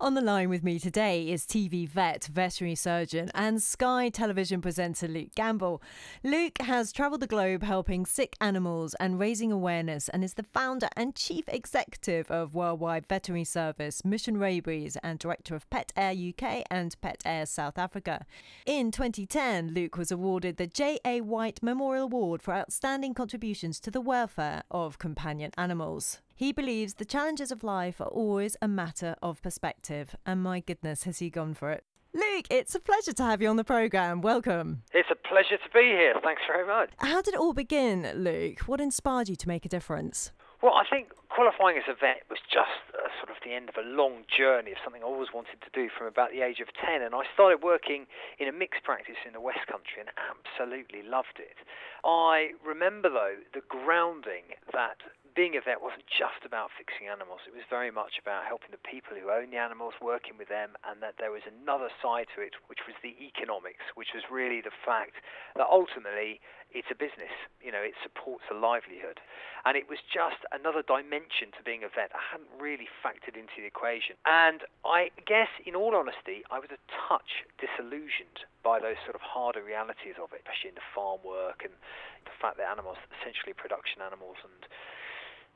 On the line with me today is TV vet, veterinary surgeon, and Sky television presenter Luke Gamble. Luke has travelled the globe helping sick animals and raising awareness, and is the founder and chief executive of Worldwide Veterinary Service, Mission Rabies, and director of Pet Air UK and Pet Air South Africa. In 2010, Luke was awarded the J.A. Wight Memorial Award for outstanding contributions to the welfare of companion animals. He believes the challenges of life are always a matter of perspective, and my goodness, has he gone for it. Luke, it's a pleasure to have you on the programme. Welcome. It's a pleasure to be here. Thanks very much. How did it all begin, Luke? What inspired you to make a difference? Well, I think qualifying as a vet was just uh, sort of the end of a long journey of something I always wanted to do from about the age of 10. And I started working in a mixed practice in the West Country and absolutely loved it. I remember, though, the grounding that being a vet wasn't just about fixing animals. It was very much about helping the people who own the animals, working with them, and that there was another side to it, which was the economics, which was really the fact that ultimately it's a business. You know, it supports a livelihood. And it was just another dimension to being a vet I hadn't really factored into the equation. And I guess, in all honesty, I was a touch disillusioned by those sort of harder realities of it, especially in the farm work and the fact that animals, essentially production animals, and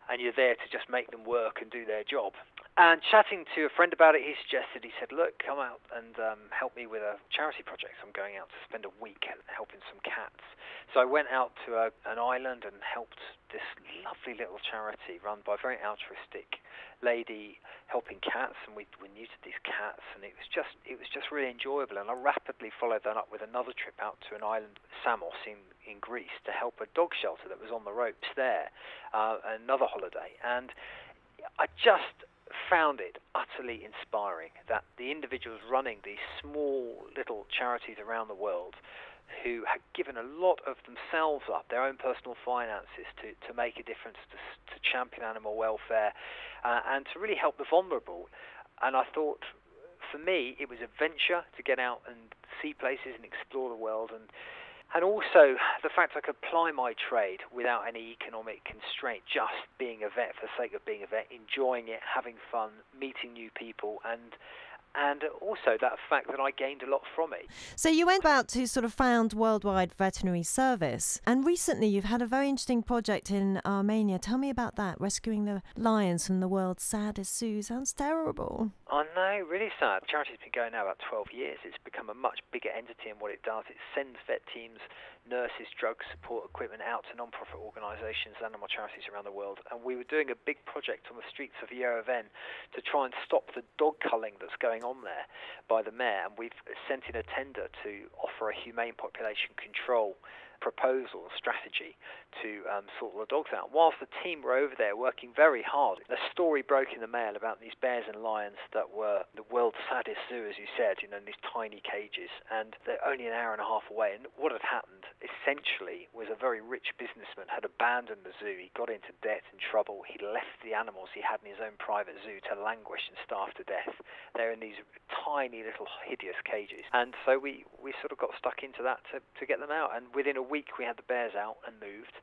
and you're there to just make them work and do their job. And chatting to a friend about it, he suggested, he said, Look, come out and um, help me with a charity project. I'm going out to spend a week helping some cats. So I went out to a, an island and helped this lovely little charity run by a very altruistic lady helping cats. And we were to these cats, and it was just it was just really enjoyable. And I rapidly followed that up with another trip out to an island, Samos, in, in Greece, to help a dog shelter that was on the ropes there, uh, another holiday. And I just found it utterly inspiring that the individuals running these small little charities around the world who had given a lot of themselves up, their own personal finances, to, to make a difference, to, to champion animal welfare, uh, and to really help the vulnerable. And I thought, for me, it was a venture to get out and see places and explore the world. And and also the fact I could ply my trade without any economic constraint, just being a vet for the sake of being a vet, enjoying it, having fun, meeting new people, and and also that fact that I gained a lot from it. So you went about to sort of found Worldwide Veterinary Service, and recently you've had a very interesting project in Armenia. Tell me about that, rescuing the lions from the world's saddest zoo. Sounds terrible. I know, really sad. The charity's been going now about 12 years. It's become a much bigger entity in what it does. It sends vet teams nurses, drug support equipment out to non-profit organisations, animal charities around the world. And we were doing a big project on the streets of Yerevan to try and stop the dog culling that's going on there by the mayor. And we've sent in a tender to offer a humane population control proposal, strategy to um, sort the dogs out. Whilst the team were over there working very hard, the story broke in the mail about these bears and lions that were the world's saddest zoo, as you said, you know, in these tiny cages, and they're only an hour and a half away. And what had happened essentially was a very rich businessman had abandoned the zoo. He got into debt and trouble. He left the animals he had in his own private zoo to languish and starve to death. They're in these tiny little hideous cages, and so we we sort of got stuck into that to to get them out. And within a week, we had the bears out and moved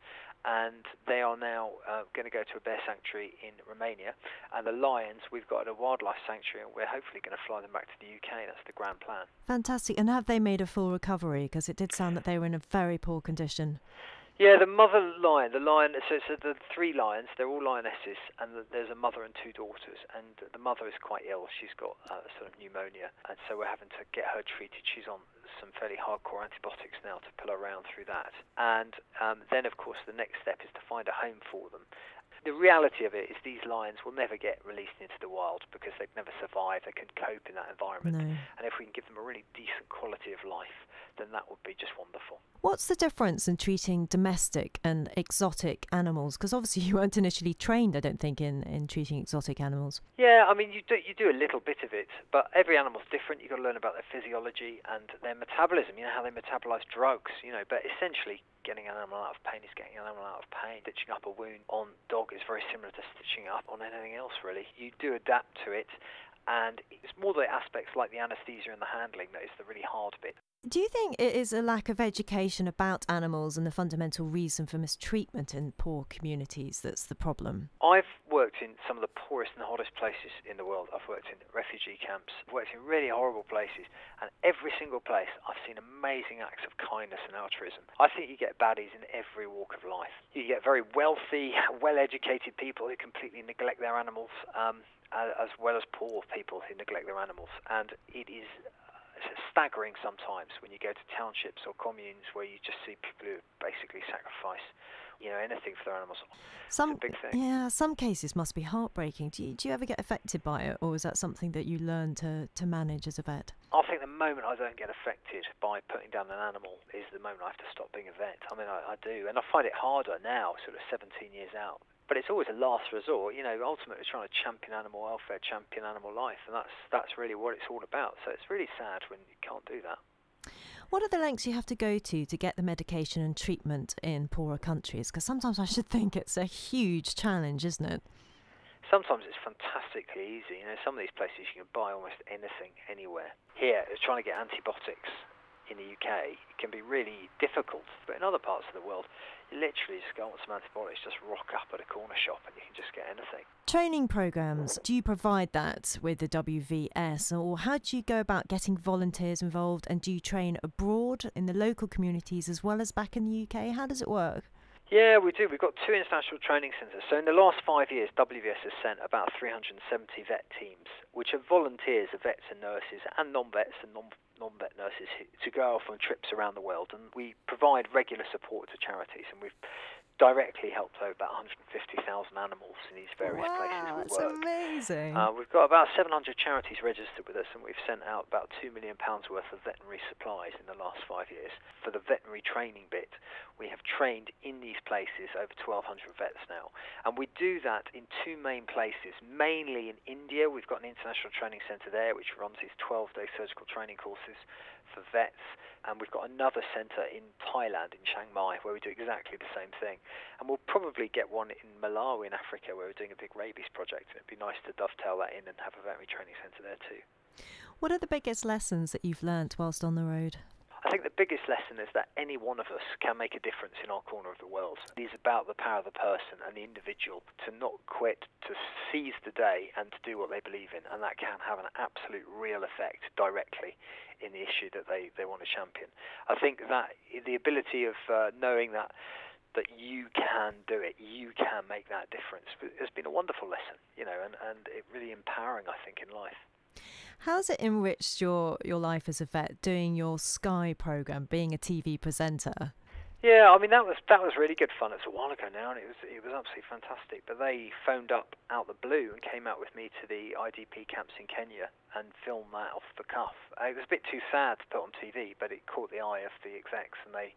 and they are now uh, going to go to a bear sanctuary in Romania. And the lions, we've got at a wildlife sanctuary, and we're hopefully going to fly them back to the UK. That's the grand plan. Fantastic. And have they made a full recovery? Because it did sound that they were in a very poor condition. Yeah, the mother lion, the lion. So, so the three lions, they're all lionesses, and the, there's a mother and two daughters. And the mother is quite ill; she's got uh, sort of pneumonia, and so we're having to get her treated. She's on some fairly hardcore antibiotics now to pull her around through that. And um, then, of course, the next step is to find a home for them the reality of it is these lions will never get released into the wild because they've never survived. They can cope in that environment. No. And if we can give them a really decent quality of life, then that would be just wonderful. What's the difference in treating domestic and exotic animals? Because obviously you weren't initially trained, I don't think, in, in treating exotic animals. Yeah, I mean, you do, you do a little bit of it, but every animal's different. You've got to learn about their physiology and their metabolism, you know, how they metabolize drugs, you know, but essentially getting an animal out of pain is getting an animal out of pain. Stitching up a wound on dog is very similar to stitching up on anything else, really. You do adapt to it, and it's more the aspects like the anesthesia and the handling that is the really hard bit. Do you think it is a lack of education about animals and the fundamental reason for mistreatment in poor communities that's the problem? I've worked in some of the poorest and hottest places in the world. I've worked in refugee camps, I've worked in really horrible places, and every single place I've seen amazing acts of kindness and altruism. I think you get baddies in every walk of life. You get very wealthy, well educated people who completely neglect their animals. Um, as well as poor people who neglect their animals. And it is staggering sometimes when you go to townships or communes where you just see people who basically sacrifice, you know, anything for their animals. Some yeah, some cases must be heartbreaking. Do you, do you ever get affected by it, or is that something that you learn to, to manage as a vet? I think the moment I don't get affected by putting down an animal is the moment I have to stop being a vet. I mean, I, I do, and I find it harder now, sort of 17 years out, but it's always a last resort. You know, ultimately trying to champion animal welfare, champion animal life, and that's that's really what it's all about. So it's really sad when you can't do that. What are the lengths you have to go to to get the medication and treatment in poorer countries? Because sometimes I should think it's a huge challenge, isn't it? Sometimes it's fantastically easy. You know, some of these places you can buy almost anything anywhere. Here, it's trying to get antibiotics in the UK it can be really difficult. But in other parts of the world, you literally just go on some antibiotics, just rock up at a corner shop, and you can just get anything. Training programs, do you provide that with the WVS, or how do you go about getting volunteers involved? And do you train abroad in the local communities as well as back in the UK? How does it work? Yeah, we do. We've got two international training centres. So in the last five years, WVS has sent about 370 vet teams, which are volunteers of vets and nurses and non-vets and non non-vet nurses to go off on trips around the world, and we provide regular support to charities, and we've directly helped over about 150,000 animals in these various wow, places we that's work. amazing. Uh, we've got about 700 charities registered with us, and we've sent out about two million pounds worth of veterinary supplies in the last five years. For the veterinary training bit, we have trained in these places over 1,200 vets now, and we do that in two main places. Mainly in India, we've got an international training centre there, which runs these 12-day surgical training courses for vets, and we've got another centre in Thailand, in Chiang Mai, where we do exactly the same thing. And we'll probably get one in Malawi, in Africa, where we're doing a big rabies project. It'd be nice to dovetail that in and have a veterinary training centre there too. What are the biggest lessons that you've learnt whilst on the road? I think the biggest lesson is that any one of us can make a difference in our corner of the world. It is about the power of the person and the individual to not quit, to seize the day and to do what they believe in, and that can have an absolute real effect directly in the issue that they, they want to champion. I think that the ability of uh, knowing that that you can do it, you can make that difference, It's been a wonderful lesson, you know, and, and it really empowering, I think, in life. How's it enriched your, your life as a vet doing your Sky program, being a TV presenter? Yeah, I mean that was that was really good fun. It's a while ago now, and it was it was absolutely fantastic. But they phoned up out the blue and came out with me to the IDP camps in Kenya and filmed that off the cuff. Uh, it was a bit too sad to put on TV, but it caught the eye of the execs, and they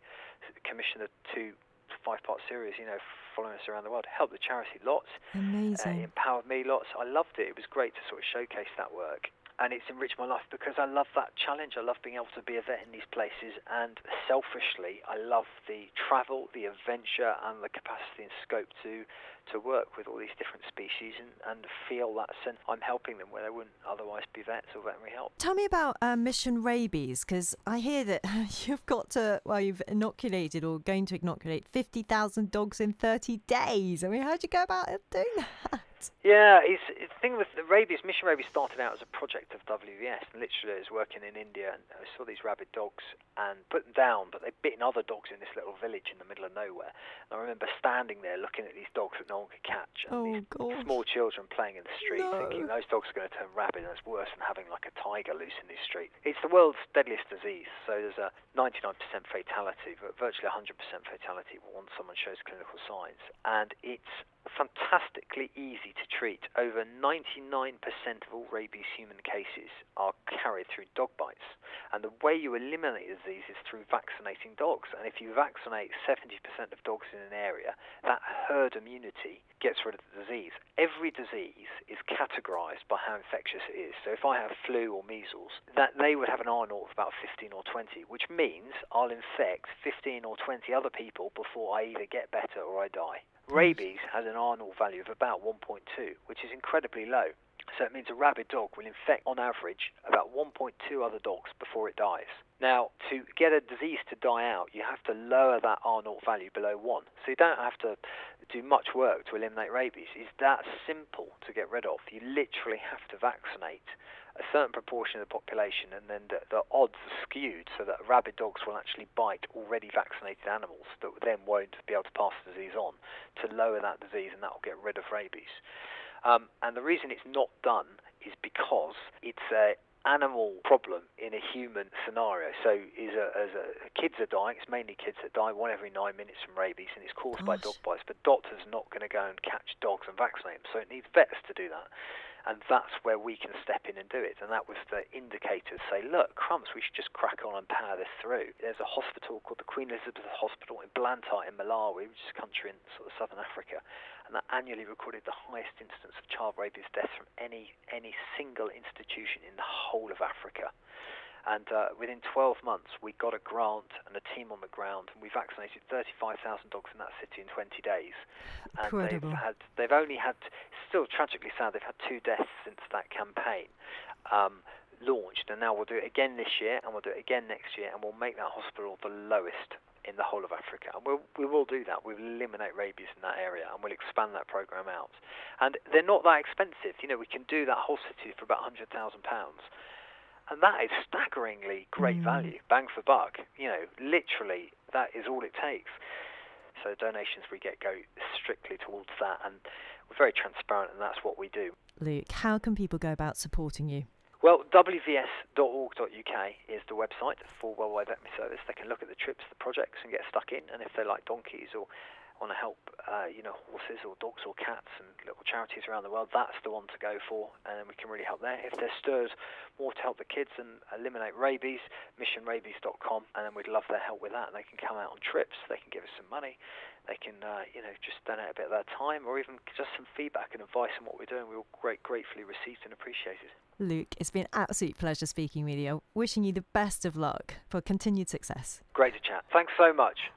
commissioned a two five-part series. You know, following us around the world, helped the charity lots. Amazing. Uh, empowered me lots. I loved it. It was great to sort of showcase that work and it's enriched my life because I love that challenge. I love being able to be a vet in these places, and selfishly, I love the travel, the adventure, and the capacity and scope to to work with all these different species and, and feel that sense I'm helping them where they wouldn't otherwise be vets or veterinary help. Tell me about uh, Mission Rabies because I hear that you've got to, well, you've inoculated or going to inoculate 50,000 dogs in 30 days. I mean, how do you go about doing that? Yeah, it's, the thing with the rabies, Mission Rabies started out as a project of WVS, and literally I was working in India, and I saw these rabid dogs and put them down, but they'd bitten other dogs in this little village in the middle of nowhere. And I remember standing there looking at these dogs that no one could catch, and oh, these gosh. small children playing in the street, no. thinking those dogs are going to turn rabid, and it's worse than having like a tiger loose in the street. It's the world's deadliest disease, so there's a 99% fatality, but virtually 100% fatality once someone shows clinical signs, and it's fantastically easy to treat. Over 99% of all rabies human cases are carried through dog bites. And the way you eliminate disease is through vaccinating dogs. And if you vaccinate 70% of dogs in an area, that herd immunity gets rid of the disease. Every disease is categorized by how infectious it is. So if I have flu or measles, that they would have an R naught of about 15 or 20, which means I'll infect 15 or 20 other people before I either get better or I die. Mm. Rabies has an naught value of about 1.2, which is incredibly low. So it means a rabid dog will infect, on average, about 1.2 other dogs before it dies. Now, to get a disease to die out, you have to lower that R naught value below 1. So you don't have to do much work to eliminate rabies. It's that simple to get rid of. You literally have to vaccinate a certain proportion of the population, and then the, the odds are skewed so that rabid dogs will actually bite already vaccinated animals that then won't be able to pass the disease on to lower that disease, and that will get rid of rabies. Um, and the reason it's not done is because it's a animal problem in a human scenario. So, is a, as a, kids are dying. It's mainly kids that die one every nine minutes from rabies, and it's caused Gosh. by dog bites. But doctors are not going to go and catch dogs and vaccinate them. So it needs vets to do that and that's where we can step in and do it. And that was the indicators say, look, crumbs, we should just crack on and power this through. There's a hospital called the Queen Elizabeth Hospital in Blantyre in Malawi, which is a country in sort of southern Africa, and that annually recorded the highest instance of child rabies deaths from any any single institution in the whole of Africa. And uh, within 12 months, we got a grant and a team on the ground, and we vaccinated 35,000 dogs in that city in 20 days. And Incredible. they've had, they've only had, still tragically sad, they've had two deaths since that campaign. Um, launched, and now we'll do it again this year, and we'll do it again next year, and we'll make that hospital the lowest in the whole of Africa. And we'll, we will do that. We'll eliminate rabies in that area, and we'll expand that program out. And they're not that expensive. You know, we can do that whole city for about hundred thousand pounds and that is staggeringly great mm. value, bang for buck. You know, literally, that is all it takes. So donations we get go strictly towards that, and we're very transparent, and that's what we do. Luke, how can people go about supporting you? Well, wvs.org.uk is the website for Worldwide Veterinary Service. They can look at the trips, the projects, and get stuck in. And if they like donkeys or want to help, uh, you know, horses or dogs or cats and little charities around the world, that's the one to go for, and we can really help there. If there's stirs more to help the kids and eliminate rabies, missionrabies.com, and then we'd love their help with that. They can come out on trips, they can give us some money, they can, uh, you know, just donate a bit of their time, or even just some feedback and advice on what we're doing. We're all great, gratefully received and appreciated. Luke, it's been an absolute pleasure speaking with you. Wishing you the best of luck for continued success. Great to chat. Thanks so much.